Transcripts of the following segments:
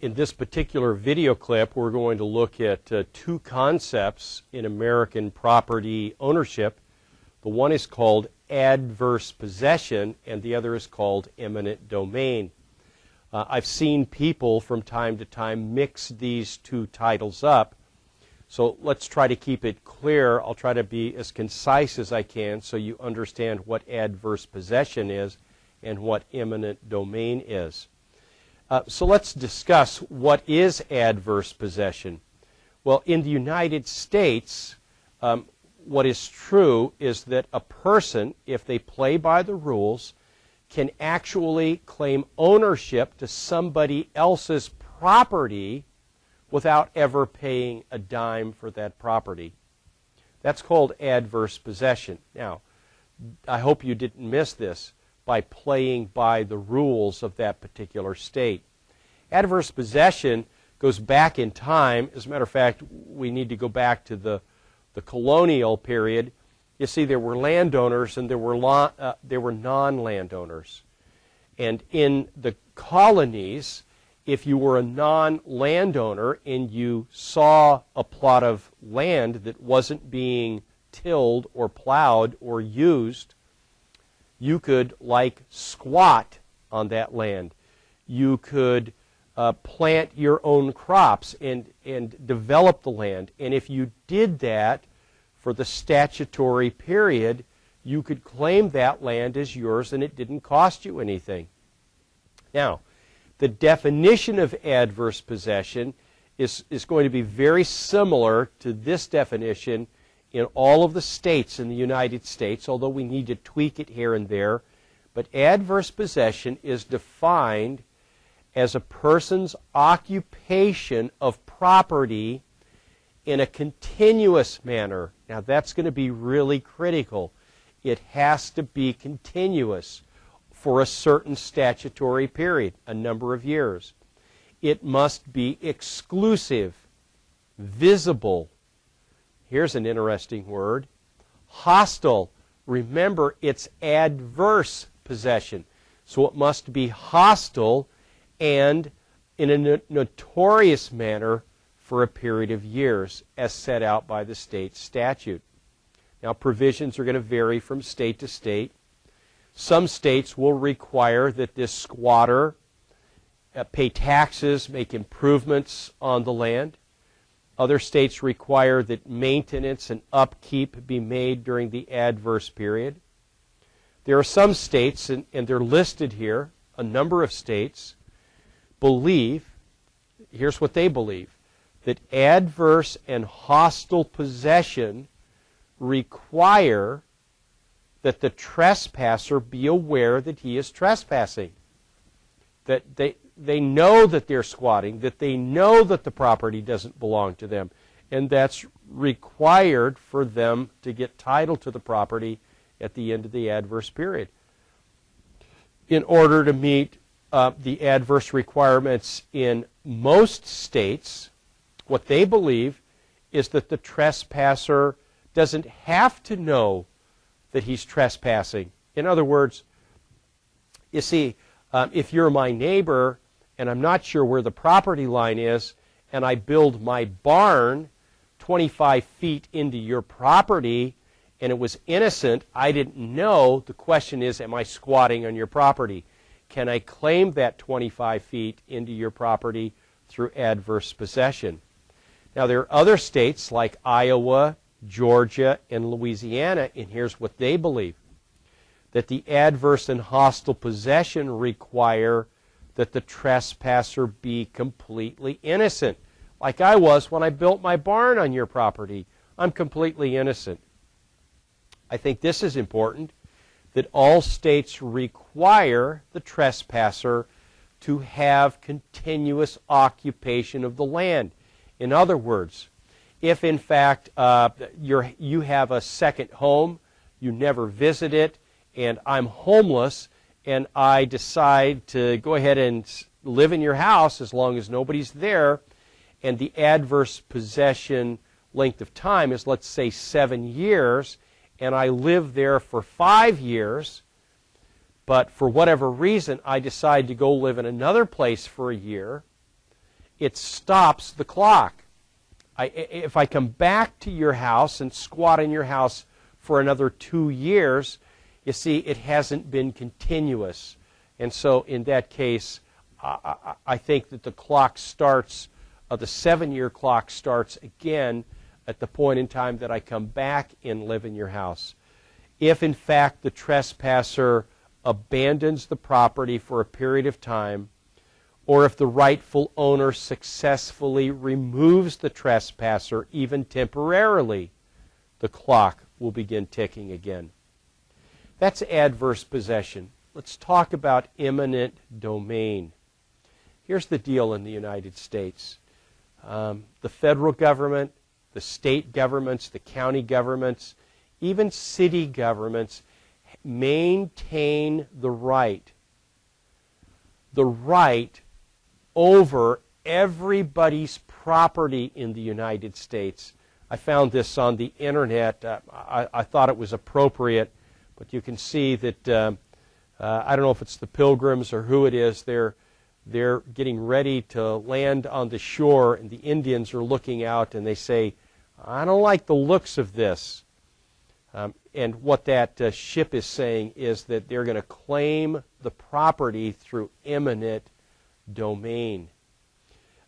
in this particular video clip, we're going to look at uh, two concepts in American property ownership. The one is called adverse possession, and the other is called eminent domain. Uh, I've seen people from time to time mix these two titles up. So let's try to keep it clear. I'll try to be as concise as I can so you understand what adverse possession is and what eminent domain is. Uh, so let's discuss what is adverse possession. Well, in the United States, um, what is true is that a person, if they play by the rules, can actually claim ownership to somebody else's property without ever paying a dime for that property. That's called adverse possession. Now, I hope you didn't miss this by playing by the rules of that particular state. Adverse possession goes back in time. As a matter of fact, we need to go back to the, the colonial period. You see, there were landowners and there were, uh, there were non landowners. And in the colonies, if you were a non landowner and you saw a plot of land that wasn't being tilled or plowed or used, you could, like, squat on that land. You could uh, plant your own crops and, and develop the land. And if you did that for the statutory period, you could claim that land as yours and it didn't cost you anything. Now, the definition of adverse possession is, is going to be very similar to this definition in all of the states in the United States, although we need to tweak it here and there. But adverse possession is defined as a person's occupation of property in a continuous manner. Now, that's going to be really critical. It has to be continuous for a certain statutory period, a number of years. It must be exclusive, visible, Here's an interesting word hostile. Remember, it's adverse possession. So it must be hostile and in a no- notorious manner for a period of years, as set out by the state statute. Now, provisions are going to vary from state to state. Some states will require that this squatter uh, pay taxes, make improvements on the land. Other states require that maintenance and upkeep be made during the adverse period. There are some states, and, and they're listed here, a number of states, believe, here's what they believe, that adverse and hostile possession require that the trespasser be aware that he is trespassing. That they, they know that they're squatting, that they know that the property doesn't belong to them, and that's required for them to get title to the property at the end of the adverse period. In order to meet uh, the adverse requirements in most states, what they believe is that the trespasser doesn't have to know that he's trespassing. In other words, you see, um, if you're my neighbor and I'm not sure where the property line is, and I build my barn 25 feet into your property, and it was innocent, I didn't know, the question is, am I squatting on your property? Can I claim that 25 feet into your property through adverse possession? Now, there are other states like Iowa, Georgia, and Louisiana, and here's what they believe that the adverse and hostile possession require that the trespasser be completely innocent. Like I was when I built my barn on your property. I'm completely innocent. I think this is important that all states require the trespasser to have continuous occupation of the land. In other words, if in fact uh, you have a second home, you never visit it, and I'm homeless, and I decide to go ahead and live in your house as long as nobody's there, and the adverse possession length of time is, let's say, seven years, and I live there for five years, but for whatever reason I decide to go live in another place for a year, it stops the clock. I, if I come back to your house and squat in your house for another two years, you see, it hasn't been continuous. And so, in that case, I, I think that the clock starts, uh, the seven year clock starts again at the point in time that I come back and live in your house. If, in fact, the trespasser abandons the property for a period of time, or if the rightful owner successfully removes the trespasser, even temporarily, the clock will begin ticking again. That's adverse possession. Let's talk about eminent domain. Here's the deal in the United States um, the federal government, the state governments, the county governments, even city governments maintain the right, the right over everybody's property in the United States. I found this on the internet. Uh, I, I, thought it was appropriate, but you can see that um, uh, I don't know if it's the pilgrims or who it is. They're they're getting ready to land on the shore, and the Indians are looking out and they say, "I don't like the looks of this." Um, and what that uh, ship is saying is that they're going to claim the property through eminent domain.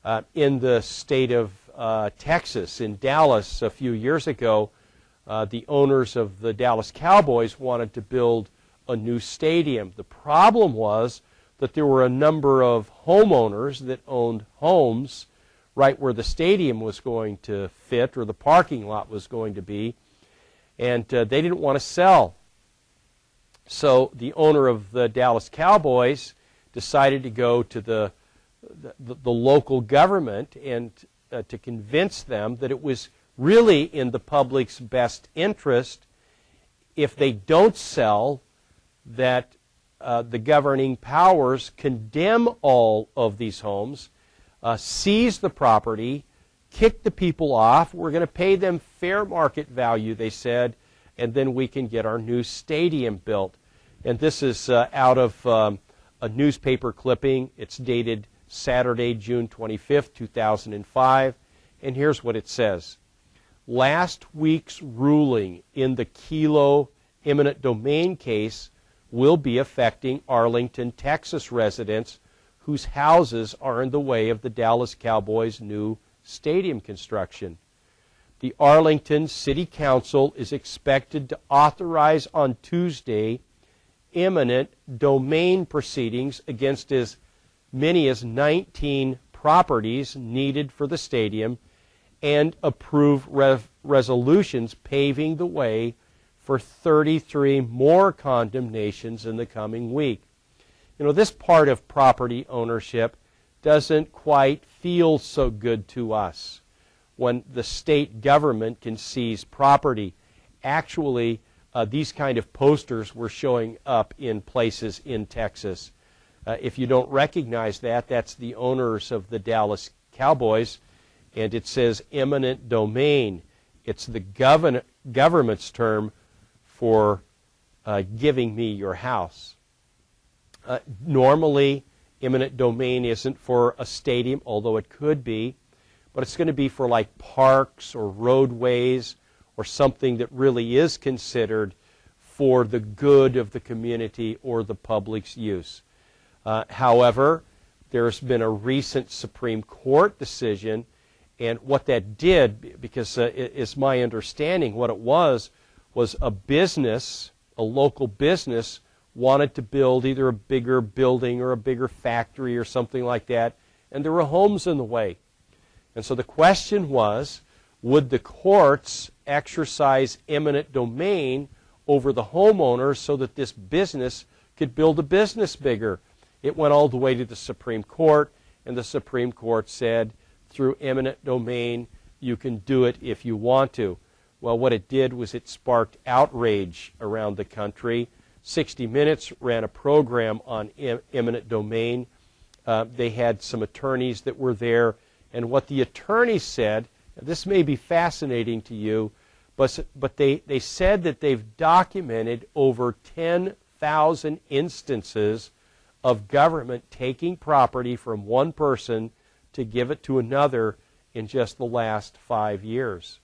Uh, in the state of uh, Texas, in Dallas, a few years ago, uh, the owners of the Dallas Cowboys wanted to build a new stadium. The problem was that there were a number of homeowners that owned homes right where the stadium was going to fit or the parking lot was going to be, and uh, they didn't want to sell. So the owner of the Dallas Cowboys decided to go to the, the, the local government and uh, to convince them that it was really in the public's best interest if they don't sell that uh, the governing powers condemn all of these homes, uh, seize the property, kick the people off. We're going to pay them fair market value, they said, and then we can get our new stadium built. And this is uh, out of um, a newspaper clipping. It's dated Saturday, June 25th, 2005. And here's what it says Last week's ruling in the Kelo eminent domain case will be affecting Arlington, Texas residents whose houses are in the way of the Dallas Cowboys' new stadium construction. The Arlington City Council is expected to authorize on Tuesday eminent domain proceedings against as many as 19 properties needed for the stadium and approve rev- resolutions paving the way for 33 more condemnations in the coming week. You know, this part of property ownership doesn't quite feel so good to us when the state government can seize property. Actually, uh, these kind of posters were showing up in places in Texas. Uh, if you don't recognize that, that's the owners of the Dallas Cowboys, and it says eminent domain. It's the govern- government's term for uh, giving me your house. Uh, normally, eminent domain isn't for a stadium, although it could be, but it's going to be for like parks or roadways or something that really is considered for the good of the community or the public's use. Uh, however, there's been a recent Supreme Court decision, and what that did, because uh, it is my understanding, what it was, was a business, a local business, wanted to build either a bigger building or a bigger factory or something like that, and there were homes in the way. And so the question was would the courts exercise eminent domain over the homeowner so that this business could build a business bigger? It went all the way to the Supreme Court, and the Supreme Court said through eminent domain, you can do it if you want to. Well, what it did was it sparked outrage around the country. 60 Minutes ran a program on eminent domain. Uh, they had some attorneys that were there, and what the attorneys said this may be fascinating to you, but, but they, they said that they've documented over 10,000 instances of government taking property from one person to give it to another in just the last five years.